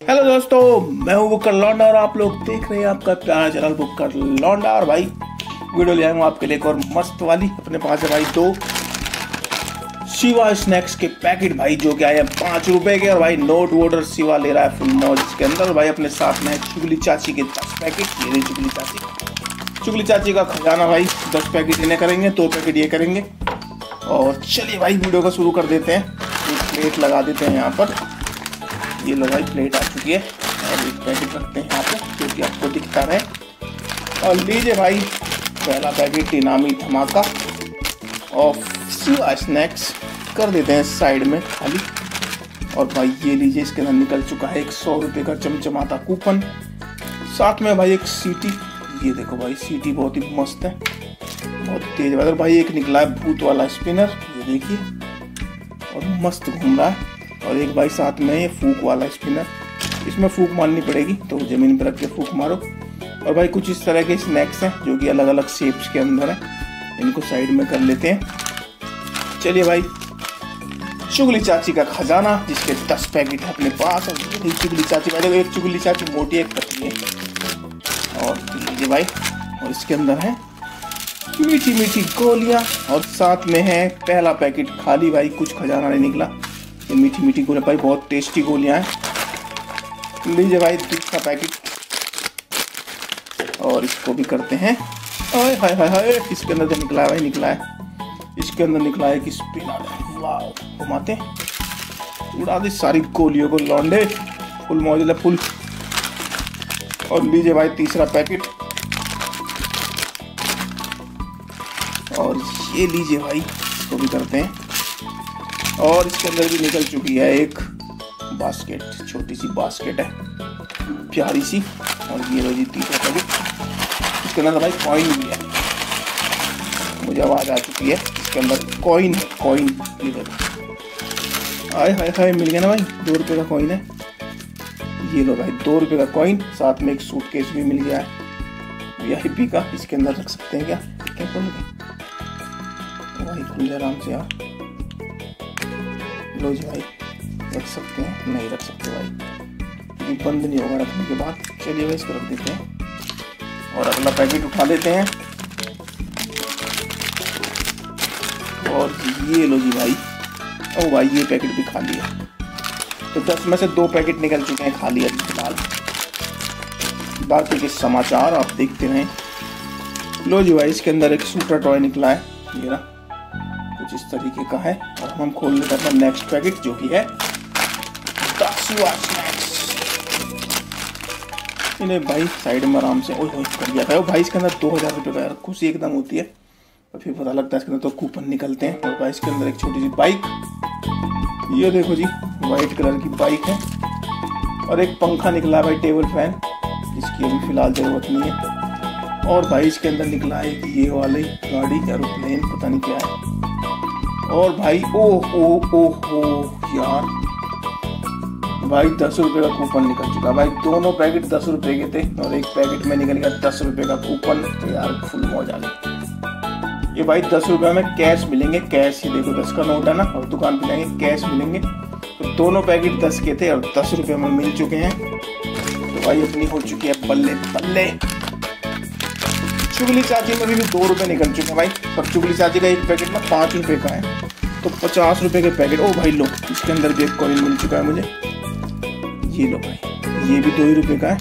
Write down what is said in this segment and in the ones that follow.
Hello दोस्तों, मैं हूँ बुकर लौंडा और आप लोग देख रहे हैं आपका प्यारा चैनल बुकर लौंडा और भाई, वीडियो ले आया हूँ आपके लिए एक और मस्त वाली अपने पास है भाई दो शिवा स्नैक्स के पैकेट भाई, जो कि आए हैं पाँच रुपए के। और भाई नोट वोटर शिवा ले रहा है फुल मौज के अंदर। भाई, अपने साथ में चुगली चाची के दस पैकेट। ये रही चुगली चाची चुगली चाची का खजाना भाई, दस पैकेट इन्हें करेंगे, दो पैकेट ये करेंगे। और चलिए भाई, वीडियो को शुरू कर देते हैं। एक प्लेट लगा देते हैं यहाँ पर। ये लो भाई प्लेट आ चुकी है। और एक पैकेट रखते हैं यहाँ पे, जो कि आपको दिखता रहे। और लीजिए भाई, पहला पैकेट इनामी धमाका। और स्नैक्स कर देते हैं साइड में खाली। और भाई ये लीजिए, इसके अंदर निकल चुका है एक सौ रुपये का चमचमाता कूपन साथ में भाई एक सीटी ये देखो भाई सीटी बहुत ही मस्त है। बहुत तेज है भाई एक निकला है भूत वाला स्पिनर ये देखिए। और मस्त घूम रहा है। और एक भाई साथ में ये फूक वाला स्पिनर इसमें फूक मारनी पड़ेगी तो ज़मीन पर रख के फूक मारो। और भाई कुछ इस तरह के स्नैक्स हैं, जो कि अलग अलग शेप्स के अंदर हैं। इनको साइड में कर लेते हैं। चलिए भाई, चुगली चाची का खजाना, जिसके दस पैकेट है अपने पास। और चुगली चाची का एक चुगली चाची मोटी, एक पतली है। और लीजिए भाई, और इसके अंदर है मीठी मीठी गोलियाँ। और साथ में है, पहला पैकेट खाली, भाई कुछ खजाना नहीं निकला। ये मीठी मीठी गोलियाँ भाई, बहुत टेस्टी गोलियाँ हैं। लीजिए भाई दूसरा पैकेट और इसको भी करते हैं। हाय हाय हाय हाय, इसके अंदर जो निकला है भाई, निकला है। इसके अंदर निकला है कि स्पिनर वाह घुमाते उड़ा दी सारी गोलियों को, लौंडे। फुल मौजूद है, फुल। और लीजिए भाई, तीसरा पैकेट और ये लीजिए भाई, इसको भी करते हैं। और इसके अंदर भी निकल चुकी है एक बास्केट छोटी सी बास्केट है। प्यारी सी। और ये लो जी तीसरा पैकेट इसके अंदर भाई कॉइन भी है। मुझे आवाज़ आ चुकी है। इसके अंदर कॉइन है कॉइन ये देखो आए हाय हाय मिल गया ना भाई, दो रुपये का कॉइन है। ये लो भाई, दो रुपये का कॉइन साथ में एक सूटकेस भी मिल गया है। वी का, इसके अंदर रख सकते हैं क्या? क्या खोल भाई, खुल आराम से यार। लो जी भाई, रख सकते हैं। नहीं रख सकते भाई। ये बंद नहीं होगा, रखने के बाद। चलिए भाई, इसको रख देते हैं। और अगला पैकेट उठा लेते हैं। और ये लो जी भाई। ओ भाई, ये पैकेट भी खाली है तो दस में से दो पैकेट निकल चुके हैं खाली अभी फ़िलहाल। बाकी के समाचार आप देखते रहें। लो जी भाई, इसके अंदर एक सूटर टॉय निकला है। ना कुछ इस तरीके का है। और हम खोल लेते हैं अपना नेक्स्ट पैकेट जो कि है इन्हें भाई साइड में आराम से ओह कर दिया था भाई इसके अंदर दो हज़ार रुपये का यार खुशी एकदम होती है। और फिर पता लगता है इसके अंदर तो कूपन निकलते हैं। और भाई इसके अंदर एक छोटी सी बाइक ये देखो जी वाइट कलर की बाइक है। और एक पंखा निकला है भाई टेबल फ़ैन इसकी अभी फ़िलहाल ज़रूरत नहीं है। और भाई इसके अंदर निकला है ये वाली गाड़ी एरोप्लेन पता नहीं क्या है। और भाई ओ ओ ओ ओ यार। भाई, दस रुपये का कूपन निकल चुका। भाई, दोनों पैकेट दस रुपए के थे और एक पैकेट में निकल गया दस रुपये का कूपन तो यार, फुल मौज आ गई। ये भाई, दस रुपये में कैश मिलेंगे। कैश ही देखो, दस का नोट है ना, और दुकान पे जाएँगे कैश मिलेंगे। तो दोनों पैकेट दस के थे और दस रुपये में मिल चुके हैं। तो भाई, अपनी हो चुकी है पल्ले बल्ले। चुगली चाची में भी दो रुपये निकल चुके हैं भाई। पर चुगली चाची का एक पैकेट ना पाँच रुपये का है। तो पचास रुपये के पैकेट, ओ भाई लो, इसके अंदर भी एक कॉइन मिल चुका है मुझे। ये लो भाई, ये भी दो ही रुपये का है।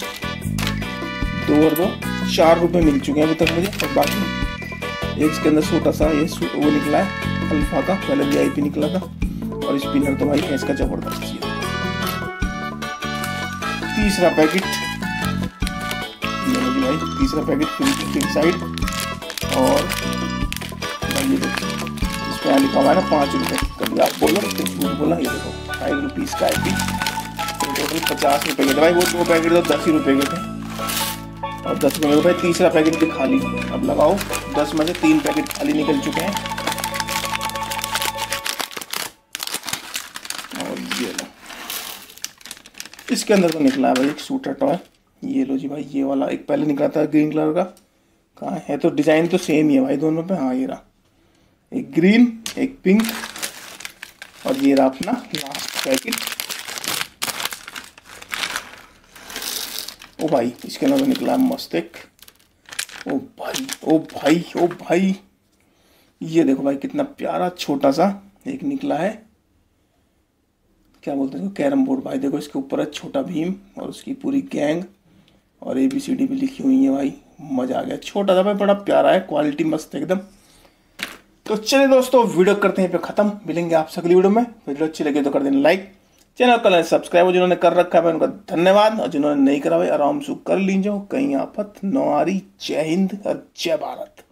दो और दो, चार रुपये मिल चुके हैं अभी तक मुझे। और बाकी, एक इसके अंदर छोटा सा ये वो निकला है, अल्फ़ा का, पहले वी निकला था। और स्पिनर तो भाई इसका ज़बरदस्त तीसरा पैकेट भाई तीसरा पैकेट फिर साइड और ये देखो इस पर लिखा हुआ है ना, पाँच रुपये कभी आप बोलो तो बोला ये देखो फाइव रुपीज़ का है तो टोटल पचास रुपये के थे। भाई वो दो पैकेट तो दस ही रुपये के थे। और दस रुपये भाई तीसरा पैकेट भी खाली। अब लगाओ, दस में से तीन पैकेट खाली निकल चुके हैं। और ये इसके अंदर तो निकला है भाई एक सूटर टॉय ये लो जी भाई, ये वाला एक पहले निकला था ग्रीन कलर का। कहाँ है? तो डिज़ाइन तो सेम ही है भाई दोनों पे। हाँ ये रहा। एक ग्रीन एक पिंक और ये रहा अपना लास्ट पैकेट ओ भाई, इसके अंदर निकला है मस्तिक ओ भाई ओ भाई ओ भाई। ये देखो भाई, कितना प्यारा छोटा सा एक निकला है। क्या बोलते हैं कैरम बोर्ड भाई। देखो, इसके ऊपर है छोटा भीम और उसकी पूरी गैंग और ए बी सी डी भी लिखी हुई है भाई। मज़ा आ गया। छोटा सा भाई, बड़ा प्यारा है। क्वालिटी मस्त एकदम। तो चलिए दोस्तों वीडियो करते हैं पे खत्म। मिलेंगे आपसे अगली वीडियो में। वीडियो अच्छी लगी तो कर देना लाइक चैनल कर सब्सक्राइब जिन्होंने कर रखा है उनका धन्यवाद। और जिन्होंने नहीं करा भाई, आराम से कर लीजिए। कहीं आफत नौ जय हिंद और जय भारत।